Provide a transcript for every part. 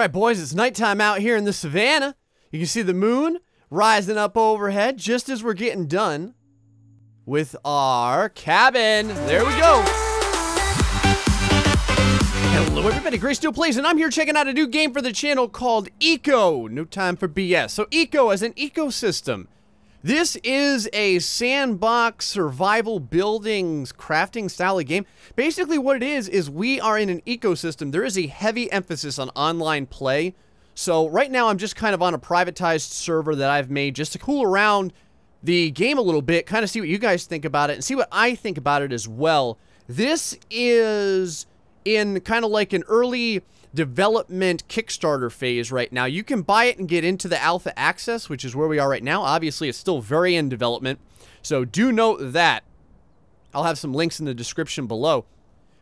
Right, boys, it's nighttime out here in the savannah. You can see the moon rising up overhead just as we're getting done with our cabin. There we go. Hello, everybody. Gray Still Plays, and I'm here checking out a new game for the channel called Eco. No time for BS. So, Eco as an ecosystem. This is a sandbox survival buildings crafting style of game. Basically, what it is, is we are in an ecosystem. There is a heavy emphasis on online play. So, right now, I'm just kind of on a privatized server that I've made just to cool around the game a little bit, kind of see what you guys think about it, and see what I think about it as well. This is in kind of like an early development Kickstarter phase right now. You can buy it and get into the alpha access, which is where we are right now. Obviously, it's still very in development, so do note that. I'll have some links in the description below.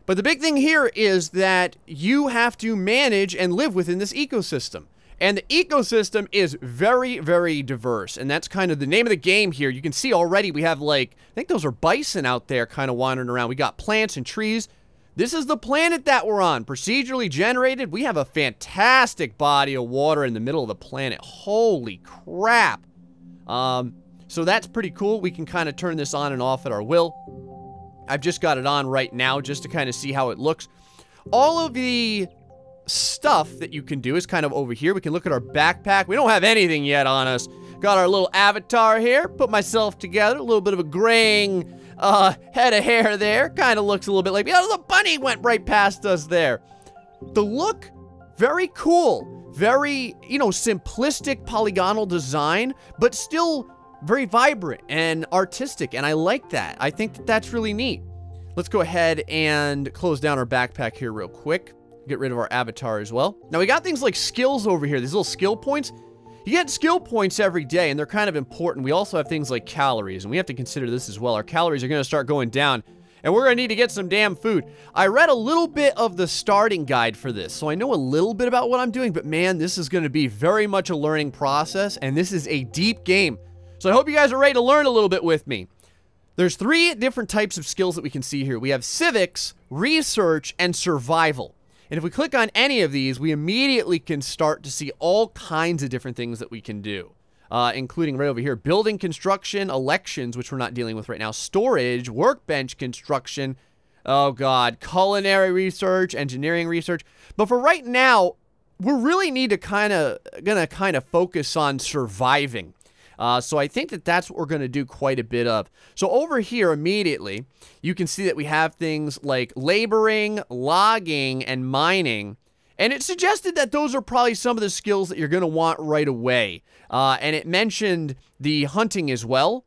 But the big thing here is that you have to manage and live within this ecosystem. And the ecosystem is very, very diverse. And that's kind of the name of the game here. You can see already we have like, I think those are bison out there kind of wandering around. We got plants and trees. This is the planet that we're on. Procedurally generated. We have a fantastic body of water in the middle of the planet. Holy crap. Um, so that's pretty cool. We can kind of turn this on and off at our will. I've just got it on right now just to kind of see how it looks. All of the stuff that you can do is kind of over here. We can look at our backpack. We don't have anything yet on us. Got our little avatar here. Put myself together. A little bit of a graying uh, head of hair there. Kind of looks a little bit like, yeah, the bunny went right past us there. The look, very cool. Very, you know, simplistic polygonal design, but still very vibrant and artistic, and I like that. I think that that's really neat. Let's go ahead and close down our backpack here real quick. Get rid of our avatar as well. Now, we got things like skills over here, these little skill points. You get skill points every day, and they're kind of important. We also have things like calories, and we have to consider this as well. Our calories are going to start going down, and we're going to need to get some damn food. I read a little bit of the starting guide for this, so I know a little bit about what I'm doing, but man, this is going to be very much a learning process, and this is a deep game. So I hope you guys are ready to learn a little bit with me. There's three different types of skills that we can see here. We have civics, research, and survival. And if we click on any of these, we immediately can start to see all kinds of different things that we can do. Uh, including right over here, building construction, elections, which we're not dealing with right now, storage, workbench construction, oh god, culinary research, engineering research. But for right now, we really need to kind of, gonna kind of focus on surviving. Uh, so I think that that's what we're going to do quite a bit of. So over here immediately, you can see that we have things like laboring, logging, and mining. And it suggested that those are probably some of the skills that you're going to want right away. Uh, and it mentioned the hunting as well.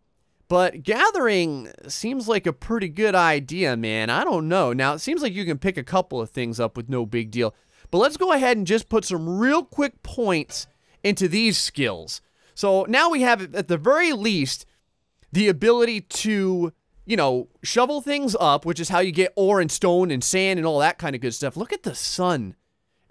But gathering seems like a pretty good idea, man. I don't know. Now, it seems like you can pick a couple of things up with no big deal. But let's go ahead and just put some real quick points into these skills. So now we have, at the very least, the ability to, you know, shovel things up, which is how you get ore and stone and sand and all that kind of good stuff. Look at the sun,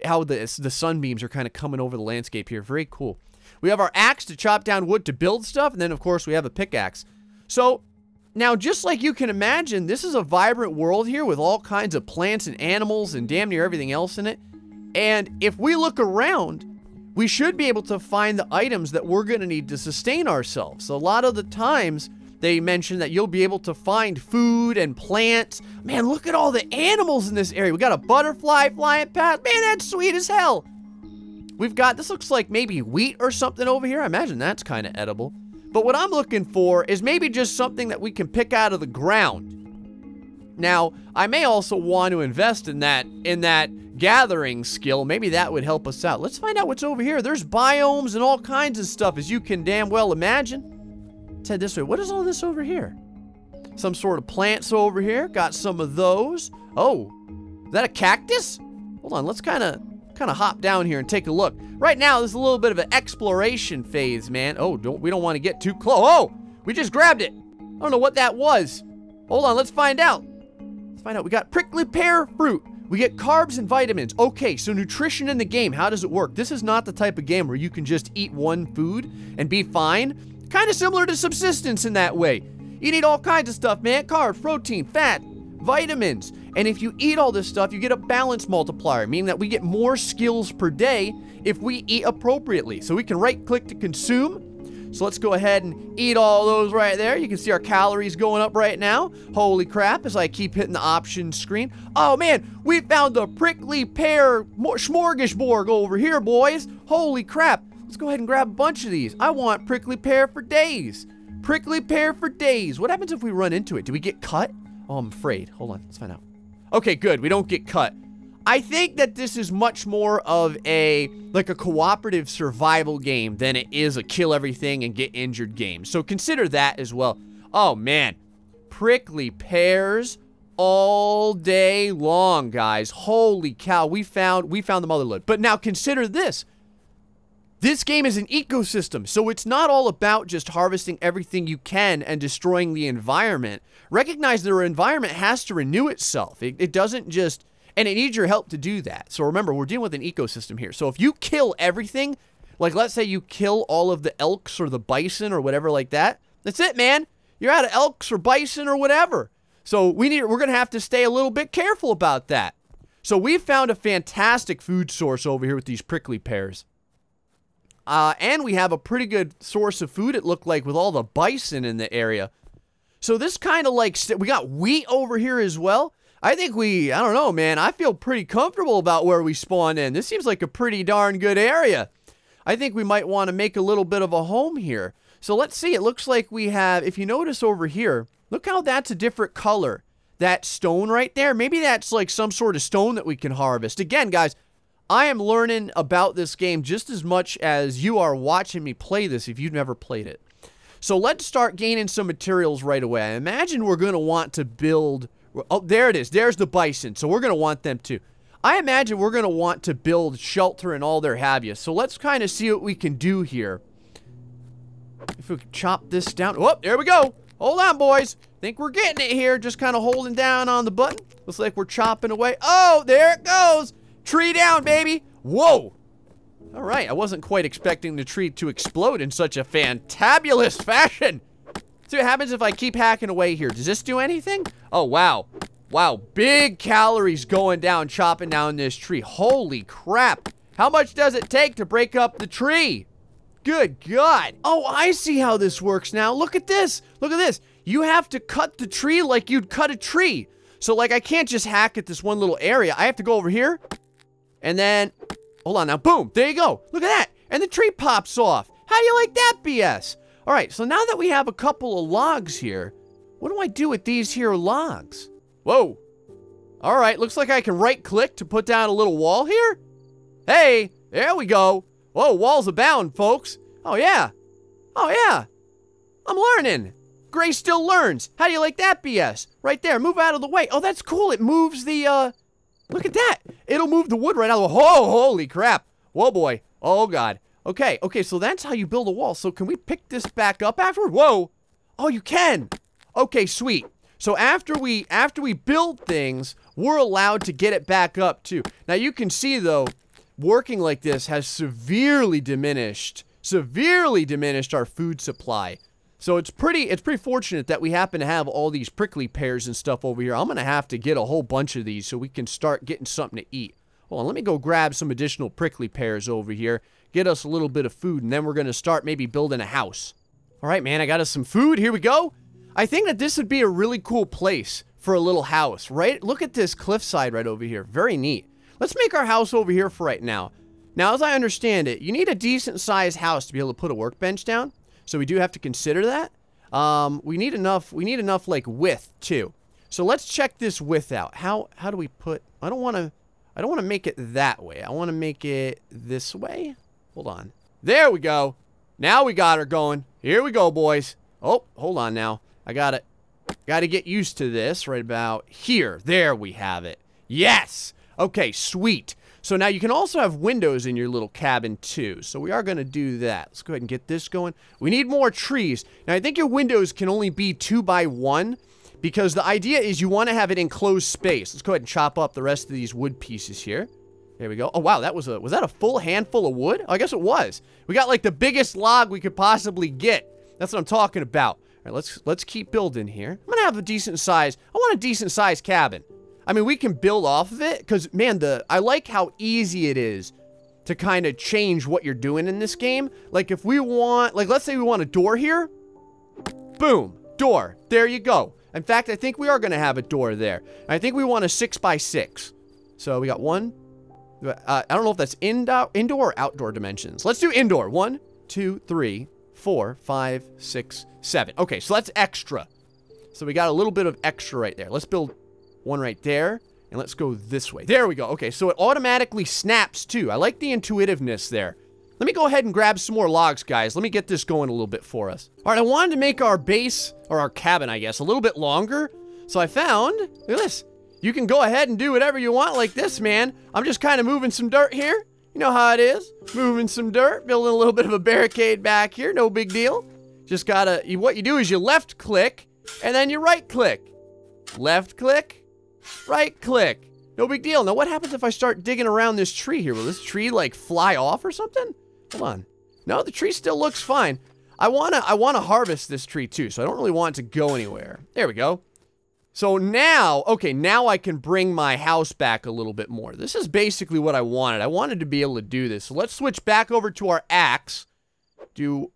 how the, the sunbeams are kind of coming over the landscape here. Very cool. We have our axe to chop down wood to build stuff, and then, of course, we have a pickaxe. So, now, just like you can imagine, this is a vibrant world here with all kinds of plants and animals and damn near everything else in it. And if we look around, we should be able to find the items that we're going to need to sustain ourselves. A lot of the times, they mention that you'll be able to find food and plants. Man, look at all the animals in this area. We got a butterfly flying past. Man, that's sweet as hell. We've got, this looks like maybe wheat or something over here. I imagine that's kind of edible. But what I'm looking for is maybe just something that we can pick out of the ground. Now, I may also want to invest in that, in that gathering skill. Maybe that would help us out. Let's find out what's over here. There's biomes and all kinds of stuff, as you can damn well imagine. Let's head this way. What is all this over here? Some sort of plants over here. Got some of those. Oh, is that a cactus? Hold on, let's kind of kind of hop down here and take a look. Right now, there's a little bit of an exploration phase, man. Oh, don't we don't want to get too close. Oh, we just grabbed it. I don't know what that was. Hold on, let's find out. Let's find out. We got prickly pear fruit. We get carbs and vitamins. Okay, so nutrition in the game, how does it work? This is not the type of game where you can just eat one food and be fine. Kind of similar to subsistence in that way. You need all kinds of stuff, man. Carbs, protein, fat, vitamins. And if you eat all this stuff, you get a balance multiplier, meaning that we get more skills per day if we eat appropriately. So we can right click to consume. So let's go ahead and eat all those right there. You can see our calories going up right now. Holy crap, as I keep hitting the options screen. Oh man, we found the prickly pear smorgasbord over here, boys. Holy crap. Let's go ahead and grab a bunch of these. I want prickly pear for days. Prickly pear for days. What happens if we run into it? Do we get cut? Oh, I'm afraid. Hold on, let's find out. Okay, good. We don't get cut. I think that this is much more of a, like a cooperative survival game than it is a kill everything and get injured game. So consider that as well. Oh, man. Prickly pears all day long, guys. Holy cow. We found, we found the motherload. But now consider this. This game is an ecosystem, so it's not all about just harvesting everything you can and destroying the environment. Recognize that our environment has to renew itself. It, it, doesn't just, and it needs your help to do that. So remember, we're dealing with an ecosystem here. So if you kill everything, like let's say you kill all of the elks or the bison or whatever like that, that's it, man. You're out of elks or bison or whatever. So we need, we're going to have to stay a little bit careful about that. So we found a fantastic food source over here with these prickly pears. Uh, and we have a pretty good source of food, it looked like, with all the bison in the area. So this kind of like, we got wheat over here as well. I think we, I don't know, man. I feel pretty comfortable about where we spawned in. This seems like a pretty darn good area. I think we might want to make a little bit of a home here. So let's see. It looks like we have, if you notice over here, look how that's a different color. That stone right there, maybe that's like some sort of stone that we can harvest. Again, guys, I am learning about this game just as much as you are watching me play this if you've never played it. So let's start gaining some materials right away. I imagine we're going to want to build... Oh, there it is. There's the bison. So we're going to want them too. I imagine we're going to want to build shelter and all their have you. So let's kind of see what we can do here. If we chop this down. Oh, there we go. Hold on, boys. Think we're getting it here. Just kind of holding down on the button. Looks like we're chopping away. Oh, there it goes. Tree down, baby! Whoa! All right, I wasn't quite expecting the tree to explode in such a fantabulous fashion. See what happens if I keep hacking away here. Does this do anything? Oh, wow. Wow, big calories going down, chopping down this tree. Holy crap. How much does it take to break up the tree? Good God. Oh, I see how this works now. Look at this. Look at this. You have to cut the tree like you'd cut a tree. So, like, I can't just hack at this one little area. I have to go over here and then, hold on now, boom, there you go. Look at that. And the tree pops off. How do you like that BS? All right, so now that we have a couple of logs here, what do I do with these here logs? Whoa. All right, looks like I can right click to put down a little wall here. Hey, there we go. Whoa, walls abound, folks. Oh, yeah. Oh, yeah. I'm learning. Gray still learns. How do you like that BS? Right there, move out of the way. Oh, that's cool. It moves the, uh, Look at that. It'll move the wood right out of the Oh, holy crap. Whoa, boy. Oh, God. Okay, okay, so that's how you build a wall. So can we pick this back up afterward? Whoa. Oh, you can. Okay, sweet. So after we after we build things, we're allowed to get it back up too. Now you can see though, working like this has severely diminished, severely diminished our food supply. So it's pretty it's pretty fortunate that we happen to have all these prickly pears and stuff over here. I'm going to have to get a whole bunch of these so we can start getting something to eat. Hold on, let me go grab some additional prickly pears over here. Get us a little bit of food, and then we're going to start maybe building a house. All right, man, I got us some food. Here we go. I think that this would be a really cool place for a little house, right? Look at this cliffside right over here. Very neat. Let's make our house over here for right now. Now, as I understand it, you need a decent-sized house to be able to put a workbench down. So we do have to consider that. Um, we need enough, we need enough like width too. So let's check this width out. How, how do we put, I don't want to, I don't want to make it that way. I want to make it this way. Hold on. There we go. Now we got her going. Here we go, boys. Oh, hold on now. I got it. Got to get used to this right about here. There we have it. Yes. Okay, sweet. So now you can also have windows in your little cabin too. So we are going to do that. Let's go ahead and get this going. We need more trees. Now I think your windows can only be two by one because the idea is you want to have it enclosed space. Let's go ahead and chop up the rest of these wood pieces here. There we go. Oh, wow, that was a, was that a full handful of wood? Oh, I guess it was. We got like the biggest log we could possibly get. That's what I'm talking about. All right, let's, let's keep building here. I'm gonna have a decent size, I want a decent size cabin. I mean, we can build off of it because, man, the I like how easy it is to kind of change what you're doing in this game. Like, if we want, like, let's say we want a door here. Boom, door. There you go. In fact, I think we are to have a door there. I think we want a six by six. So we got one. Uh, I don't know if that's indoor, indoor or outdoor dimensions. Let's do indoor. One, two, three, four, five, six, seven. Okay, so that's extra. So we got a little bit of extra right there. Let's build one right there. And let's go this way. There we go. Okay, so it automatically snaps too. I like the intuitiveness there. Let me go ahead and grab some more logs, guys. Let me get this going a little bit for us. All right, I wanted to make our base, or our cabin, I guess, a little bit longer. So I found, look at this. You can go ahead and do whatever you want like this, man. I'm just kind of moving some dirt here. You know how it is. Moving some dirt, building a little bit of a barricade back here. No big deal. Just gotta, you, what you do is you left click, and then you right click. Left click, right click. No big deal. Now what happens if I start digging around this tree here? Will this tree like fly off or something? Hold on. No, the tree still looks fine. I wanna, I wanna harvest this tree too, so I don't really want to go anywhere. There we go. So now, okay, now I can bring my house back a little bit more. This is basically what I wanted. I wanted to be able to do this. So let's switch back over to our axe. Do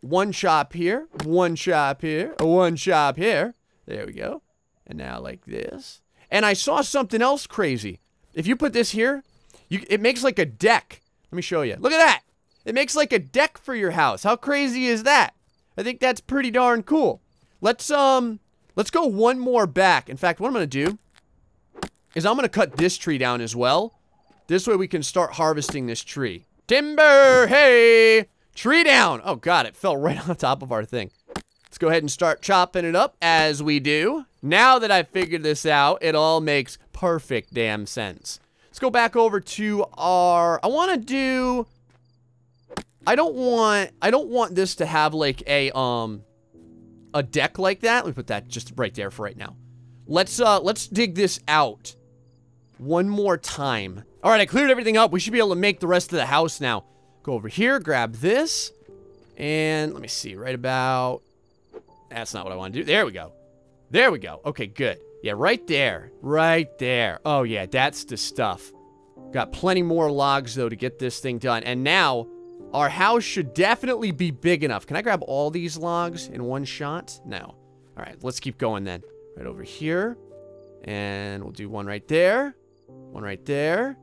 one chop here, one chop here, one chop here. There we go. And now like this. And I saw something else crazy. If you put this here, you, it makes like a deck. Let me show you. Look at that. It makes like a deck for your house. How crazy is that? I think that's pretty darn cool. Let's, um, let's go one more back. In fact, what I'm going to do is I'm going to cut this tree down as well. This way we can start harvesting this tree. Timber, hey! Tree down! Oh god, it fell right on top of our thing. Let's go ahead and start chopping it up as we do. Now that I've figured this out, it all makes perfect damn sense. Let's go back over to our... I want to do... I don't want... I don't want this to have like a, um... A deck like that. Let me put that just right there for right now. Let's, uh, let's dig this out. One more time. All right, I cleared everything up. We should be able to make the rest of the house now. Go over here, grab this. And let me see, right about... That's not what I want to do. There we go. There we go. Okay, good. Yeah, right there. Right there. Oh, yeah, that's the stuff. Got plenty more logs, though, to get this thing done. And now, our house should definitely be big enough. Can I grab all these logs in one shot? No. All right, let's keep going then. Right over here. And we'll do one right there. One right there.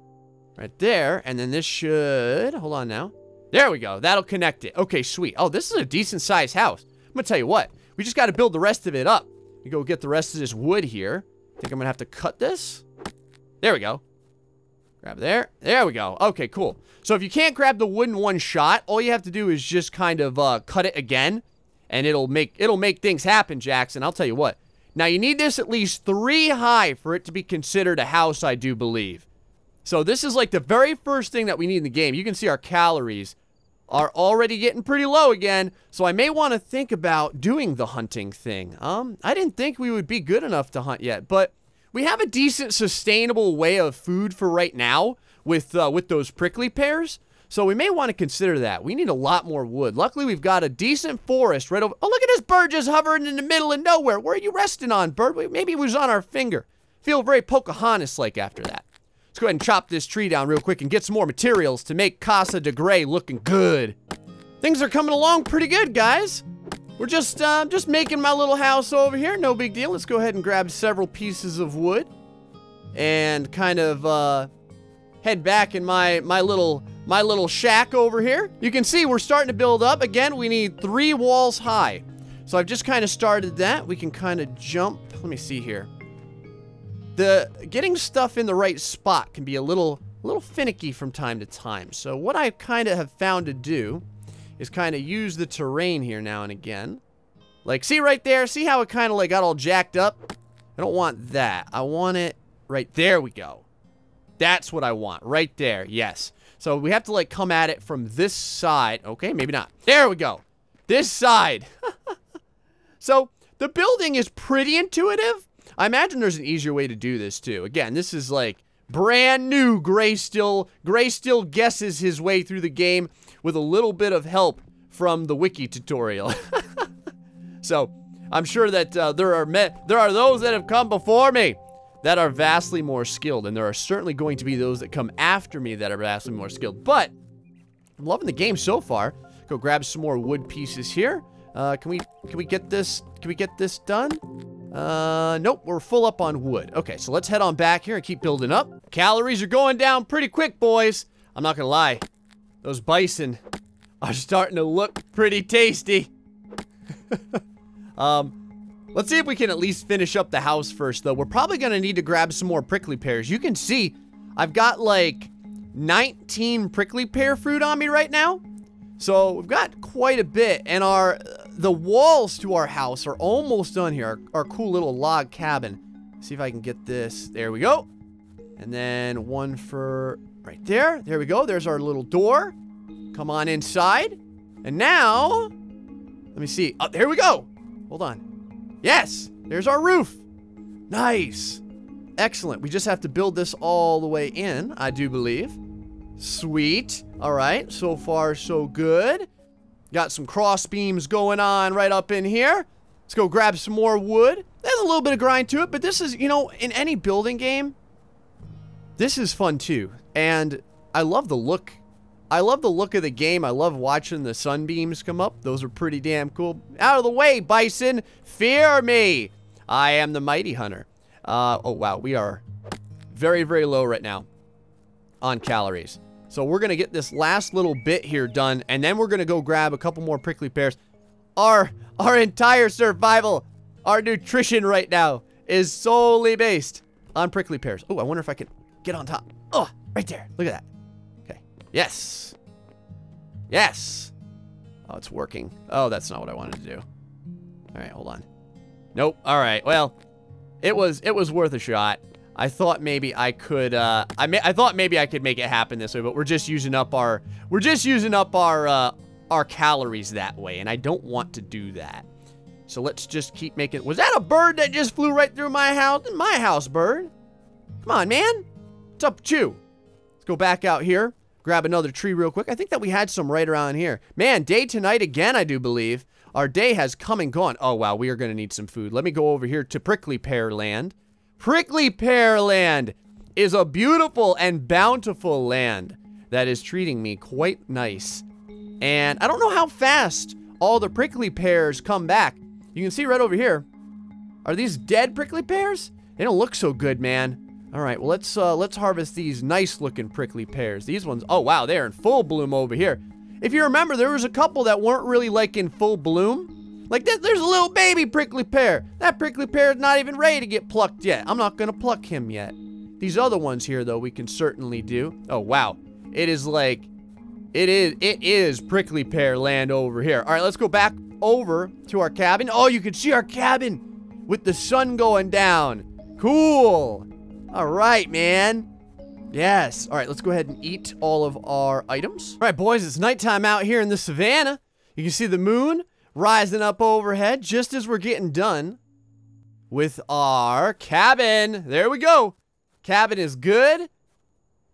Right there. And then this should... Hold on now. There we go. That'll connect it. Okay, sweet. Oh, this is a decent sized house. I'm gonna tell you what. We just got to build the rest of it up. You go get the rest of this wood here. I think I'm gonna have to cut this. There we go. Grab there. There we go. Okay, cool. So if you can't grab the wood in one shot, all you have to do is just kind of uh, cut it again, and it'll make it'll make things happen, Jackson. I'll tell you what. Now you need this at least three high for it to be considered a house, I do believe. So this is like the very first thing that we need in the game. You can see our calories are already getting pretty low again, so I may want to think about doing the hunting thing. Um, I didn't think we would be good enough to hunt yet, but we have a decent sustainable way of food for right now with uh, with those prickly pears. So we may want to consider that. We need a lot more wood. Luckily, we've got a decent forest right over... Oh, look at this bird just hovering in the middle of nowhere. Where are you resting on, bird? Maybe it was on our finger. Feel very Pocahontas-like after that. Let's go ahead and chop this tree down real quick and get some more materials to make Casa de Grey looking good. Things are coming along pretty good, guys. We're just, uh, just making my little house over here. No big deal. Let's go ahead and grab several pieces of wood and kind of, uh, head back in my, my little, my little shack over here. You can see we're starting to build up. Again, we need three walls high. So I've just kind of started that. We can kind of jump. Let me see here the getting stuff in the right spot can be a little a little finicky from time to time. So what I kind of have found to do is kind of use the terrain here now and again. Like, see right there? See how it kind of like got all jacked up? I don't want that. I want it right there we go. That's what I want. Right there. Yes. So we have to like come at it from this side. Okay, maybe not. There we go. This side. so the building is pretty intuitive. I imagine there's an easier way to do this too. Again, this is like brand new Gray still Gray still guesses his way through the game with a little bit of help from the wiki tutorial. so, I'm sure that uh, there are there are those that have come before me that are vastly more skilled. And there are certainly going to be those that come after me that are vastly more skilled. But I'm loving the game so far. Go grab some more wood pieces here. Uh, can we can we get this can we get this done? Uh, nope, we're full up on wood. Okay, so let's head on back here and keep building up. Calories are going down pretty quick, boys. I'm not gonna lie. Those bison are starting to look pretty tasty. um, let's see if we can at least finish up the house first, though. We're probably gonna need to grab some more prickly pears. You can see I've got like 19 prickly pear fruit on me right now. So we've got quite a bit, and our the walls to our house are almost done here. Our, our cool little log cabin. See if I can get this. There we go. And then one for right there. There we go. There's our little door. Come on inside. And now, let me see. Oh, there we go. Hold on. Yes, there's our roof. Nice. Excellent. We just have to build this all the way in, I do believe. Sweet. All right, so far so good. Got some cross beams going on right up in here. Let's go grab some more wood. There's a little bit of grind to it, but this is, you know, in any building game, this is fun too. And I love the look. I love the look of the game. I love watching the sunbeams come up. Those are pretty damn cool. Out of the way, bison. Fear me. I am the mighty hunter. Uh, oh, wow. We are very, very low right now on calories. So we're going to get this last little bit here done, and then we're going to go grab a couple more prickly pears. Our, our entire survival, our nutrition right now is solely based on prickly pears. Oh, I wonder if I can get on top. Oh, right there. Look at that. Okay. Yes. Yes. Oh, it's working. Oh, that's not what I wanted to do. All right, hold on. Nope. All right. Well, it was it was worth a shot. I thought maybe I could, uh, I, I thought maybe I could make it happen this way, but we're just using up our, we're just using up our, uh, our calories that way, and I don't want to do that. So let's just keep making, was that a bird that just flew right through my house? My house, bird. Come on, man. What's up with you? Let's go back out here, grab another tree real quick. I think that we had some right around here. Man, day to night again, I do believe. Our day has come and gone. Oh, wow, we are going to need some food. Let me go over here to Prickly Pear Land. Prickly Pear Land is a beautiful and bountiful land that is treating me quite nice. And I don't know how fast all the prickly pears come back. You can see right over here. Are these dead prickly pears? They don't look so good, man. All right, well, let's uh, let's harvest these nice-looking prickly pears. These ones, oh, wow, they're in full bloom over here. If you remember, there was a couple that weren't really, like, in full bloom. Like, there's a little baby prickly pear. That prickly pear is not even ready to get plucked yet. I'm not to pluck him yet. These other ones here, though, we can certainly do. Oh, wow. It is like, it is, it is prickly pear land over here. All right, let's go back over to our cabin. Oh, you can see our cabin with the sun going down. Cool. All right, man. Yes. All right, let's go ahead and eat all of our items. All right, boys, it's nighttime out here in the savannah. You can see the moon rising up overhead just as we're getting done with our cabin. There we go. Cabin is good.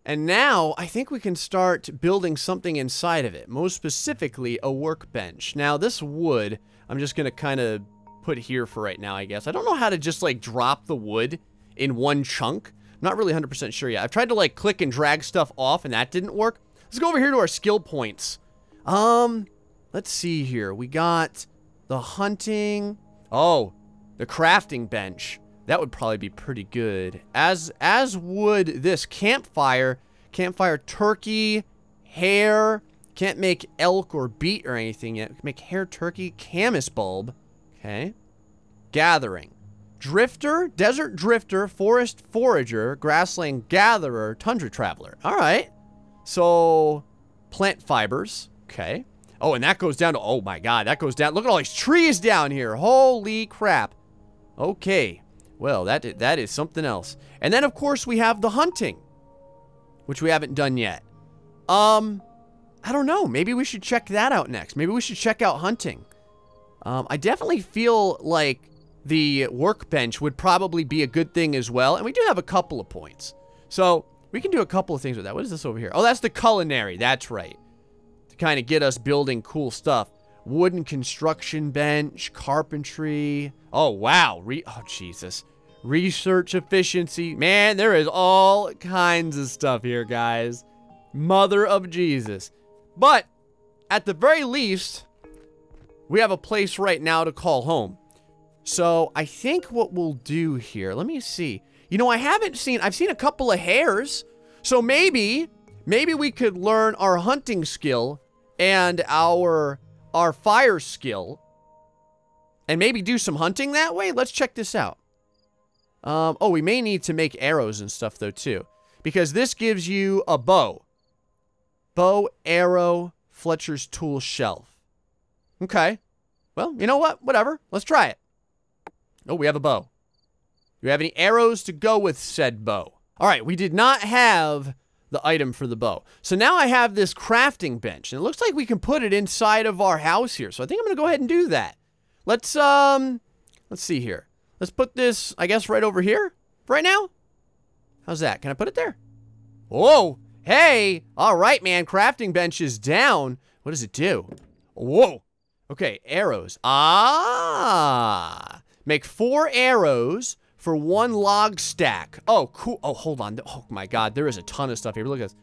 And now I think we can start building something inside of it, most specifically a workbench. Now this wood, I'm just going to kind of put here for right now, I guess. I don't know how to just like drop the wood in one chunk. I'm not really 100% sure yet. I've tried to like click and drag stuff off and that didn't work. Let's go over here to our skill points. Um, Let's see here. We got the hunting. Oh, the crafting bench. That would probably be pretty good. As as would this campfire. Campfire turkey, hare. Can't make elk or beet or anything yet. Make hare, turkey, camas bulb. Okay. Gathering. Drifter, desert drifter, forest forager, grassland gatherer, tundra traveler. All right. So, plant fibers. Okay. Oh, and that goes down to, oh my god, that goes down. Look at all these trees down here. Holy crap. Okay. Well, that, that is something else. And then, of course, we have the hunting, which we haven't done yet. Um, I don't know. Maybe we should check that out next. Maybe we should check out hunting. Um, I definitely feel like the workbench would probably be a good thing as well. And we do have a couple of points. So we can do a couple of things with that. What is this over here? Oh, that's the culinary. That's right kind of get us building cool stuff. Wooden construction bench, carpentry. Oh, wow. Re oh, Jesus. research efficiency. Man, there is all kinds of stuff here, guys. Mother of Jesus. But at the very least, we have a place right now to call home. So I think what we'll do here, let me see. You know, I haven't seen, I've seen a couple of hares. So maybe, maybe we could learn our hunting skill and our, our fire skill and maybe do some hunting that way. Let's check this out. Um, oh, we may need to make arrows and stuff though too, because this gives you a bow. Bow, arrow, Fletcher's tool shelf. Okay. Well, you know what? Whatever. Let's try it. Oh, we have a bow. Do we have any arrows to go with said bow? All right, we did not have the item for the bow. So now I have this crafting bench, and it looks like we can put it inside of our house here. So I think I'm going to go ahead and do that. Let's, um, let's see here. Let's put this, I guess, right over here right now. How's that? Can I put it there? Whoa. Hey. All right, man. Crafting bench is down. What does it do? Whoa. Okay, arrows. Ah. Make four arrows for one log stack. Oh, cool. Oh, hold on. Oh, my God. There is a ton of stuff here. Look at this.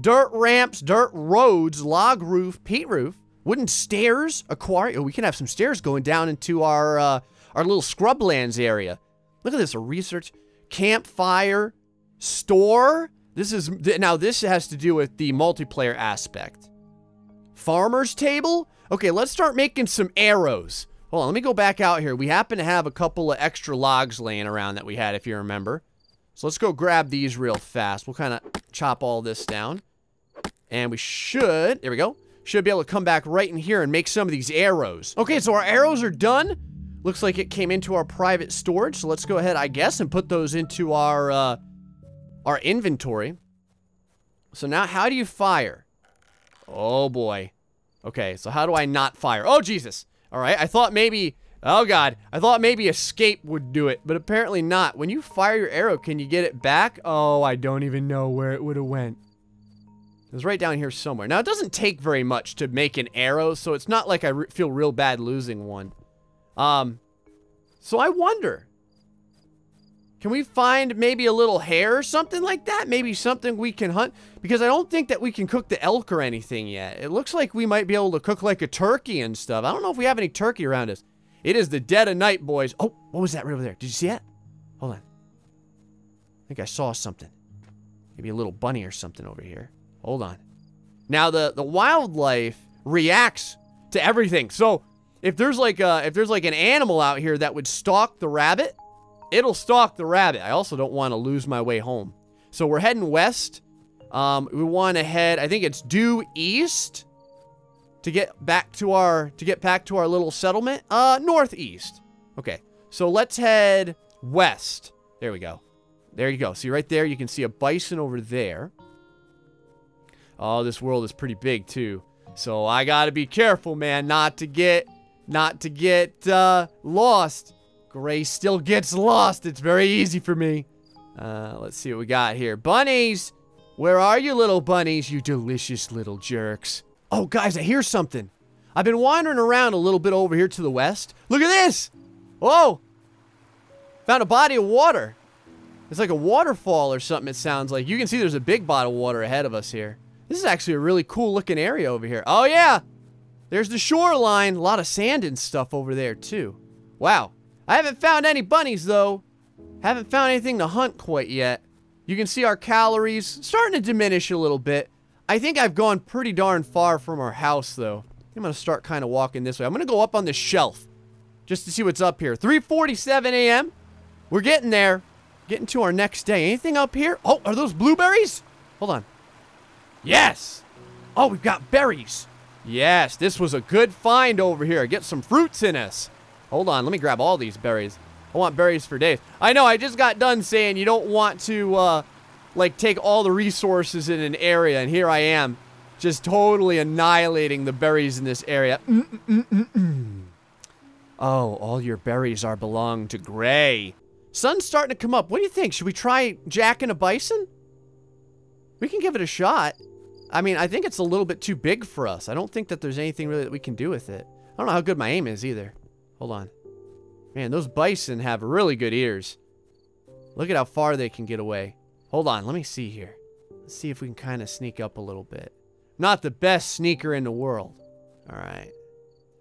Dirt ramps, dirt roads, log roof, peat roof, wooden stairs, aquarium. Oh, we can have some stairs going down into our, uh, our little scrublands area. Look at this. A research campfire store. This is, now this has to do with the multiplayer aspect. Farmer's table? Okay, let's start making some arrows. Hold on, let me go back out here. We happen to have a couple of extra logs laying around that we had, if you remember. So let's go grab these real fast. We'll kind of chop all this down. And we should, there we go, should be able to come back right in here and make some of these arrows. Okay, so our arrows are done. Looks like it came into our private storage. So let's go ahead, I guess, and put those into our, uh, our inventory. So now, how do you fire? Oh, boy. Okay, so how do I not fire? Oh, Jesus. All right, I thought maybe, oh God, I thought maybe escape would do it, but apparently not. When you fire your arrow, can you get it back? Oh, I don't even know where it would have went. It was right down here somewhere. Now, it doesn't take very much to make an arrow, so it's not like I feel real bad losing one. Um, so I wonder, can we find maybe a little hare or something like that? Maybe something we can hunt? Because I don't think that we can cook the elk or anything yet. It looks like we might be able to cook like a turkey and stuff. I don't know if we have any turkey around us. It is the dead of night, boys. Oh, what was that right over there? Did you see that? Hold on. I think I saw something. Maybe a little bunny or something over here. Hold on. Now, the, the wildlife reacts to everything. So, if there's like a, if there's like an animal out here that would stalk the rabbit, it'll stalk the rabbit. I also don't want to lose my way home. So we're heading west. Um, we want to head, I think it's due east to get back to our, to get back to our little settlement. Uh, northeast. Okay. So let's head west. There we go. There you go. See right there, you can see a bison over there. Oh, this world is pretty big too. So I gotta be careful, man, not to get, not to get, uh, lost. Gray still gets lost. It's very easy for me. Uh, let's see what we got here. Bunnies! Where are you, little bunnies, you delicious little jerks? Oh, guys, I hear something. I've been wandering around a little bit over here to the west. Look at this! Whoa! Found a body of water. It's like a waterfall or something, it sounds like. You can see there's a big body of water ahead of us here. This is actually a really cool looking area over here. Oh, yeah! There's the shoreline. A lot of sand and stuff over there, too. Wow. I haven't found any bunnies, though. Haven't found anything to hunt quite yet. You can see our calories starting to diminish a little bit. I think I've gone pretty darn far from our house, though. I'm going to start kind of walking this way. I'm going to go up on the shelf just to see what's up here. 3.47 a.m. We're getting there. Getting to our next day. Anything up here? Oh, are those blueberries? Hold on. Yes! Oh, we've got berries. Yes, this was a good find over here. Get some fruits in us. Hold on, let me grab all these berries. I want berries for days. I know, I just got done saying you don't want to, uh, like, take all the resources in an area, and here I am, just totally annihilating the berries in this area. Mm -mm -mm oh, all your berries are belong to Gray. Sun's starting to come up. What do you think? Should we try jacking a bison? We can give it a shot. I mean, I think it's a little bit too big for us. I don't think that there's anything really that we can do with it. I don't know how good my aim is either. Hold on. Man, those bison have really good ears. Look at how far they can get away. Hold on, let me see here. Let's see if we can kind of sneak up a little bit. Not the best sneaker in the world. All right.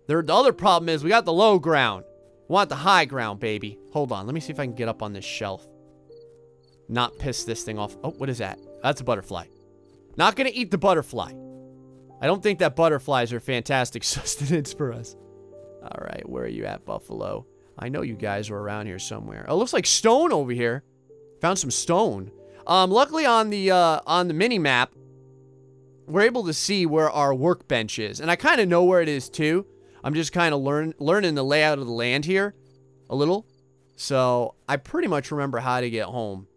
The, the other problem is we got the low ground. We want the high ground, baby. Hold on, let me see if I can get up on this shelf. Not piss this thing off. Oh, what is that? That's a butterfly. Not gonna eat the butterfly. I don't think that butterflies are fantastic sustenance for us. All right, where are you at, Buffalo? I know you guys are around here somewhere. Oh, looks like stone over here. Found some stone. Um, luckily on the, uh, on the mini map, we're able to see where our workbench is. And I kind of know where it is too. I'm just kind of learn, learning the layout of the land here a little. So I pretty much remember how to get home.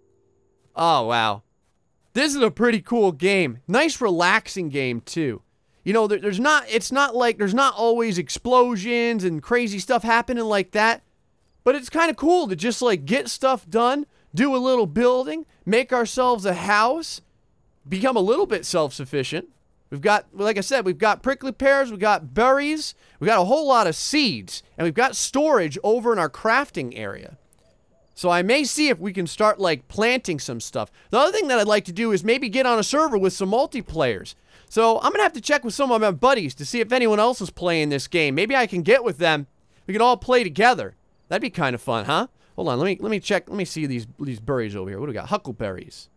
Oh, wow. This is a pretty cool game. Nice relaxing game too. You know, there, there's not, it's not like, there's not always explosions and crazy stuff happening like that. But it's kind of cool to just like get stuff done, do a little building, make ourselves a house, become a little bit self-sufficient. We've got, like I said, we've got prickly pears, we've got berries, we've got a whole lot of seeds, and we've got storage over in our crafting area. So I may see if we can start, like, planting some stuff. The other thing that I'd like to do is maybe get on a server with some multiplayers. So I'm going to have to check with some of my buddies to see if anyone else is playing this game. Maybe I can get with them. We can all play together. That'd be kind of fun, huh? Hold on, let me let me check. Let me see these these berries over here. What do we got? Huckleberries.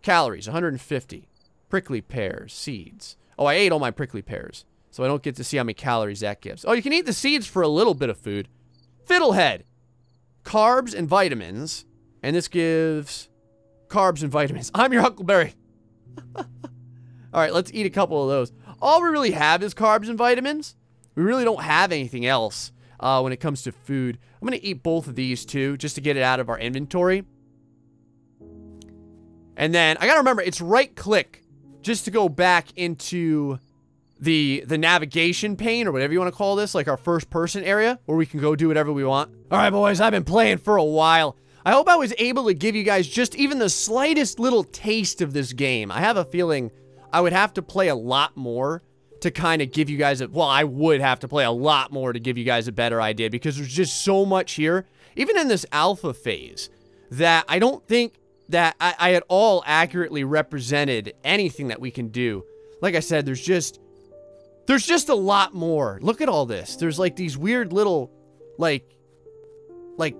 Calories, 150. Prickly pears, seeds. Oh, I ate all my prickly pears. So I don't get to see how many calories that gives. Oh, you can eat the seeds for a little bit of food. Fiddlehead. Carbs and vitamins. And this gives carbs and vitamins. I'm your Huckleberry. all right, let's eat a couple of those. All we really have is carbs and vitamins. We really don't have anything else uh, when it comes to food. I'm going to eat both of these too, just to get it out of our inventory. And then, I got to remember, it's right click just to go back into the the navigation pane or whatever you want to call this, like our first person area where we can go do whatever we want. All right, boys, I've been playing for a while. I hope I was able to give you guys just even the slightest little taste of this game. I have a feeling I would have to play a lot more to kind of give you guys a, well, I would have to play a lot more to give you guys a better idea because there's just so much here, even in this alpha phase, that I don't think that I, I at all accurately represented anything that we can do. Like I said, there's just, there's just a lot more. Look at all this. There's like these weird little, like, like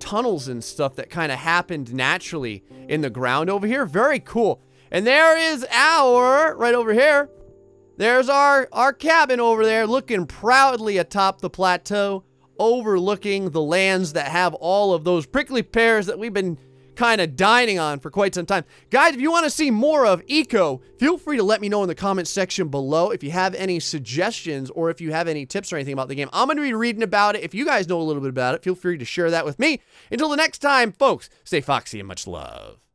tunnels and stuff that kind of happened naturally in the ground over here. Very cool. And there is our, right over here, there's our, our cabin over there looking proudly atop the plateau, overlooking the lands that have all of those prickly pears that we've been kind of dining on for quite some time. Guys, if you want to see more of Eco, feel free to let me know in the comments section below if you have any suggestions or if you have any tips or anything about the game. I'm going to be reading about it. If you guys know a little bit about it, feel free to share that with me. Until the next time, folks, stay foxy and much love.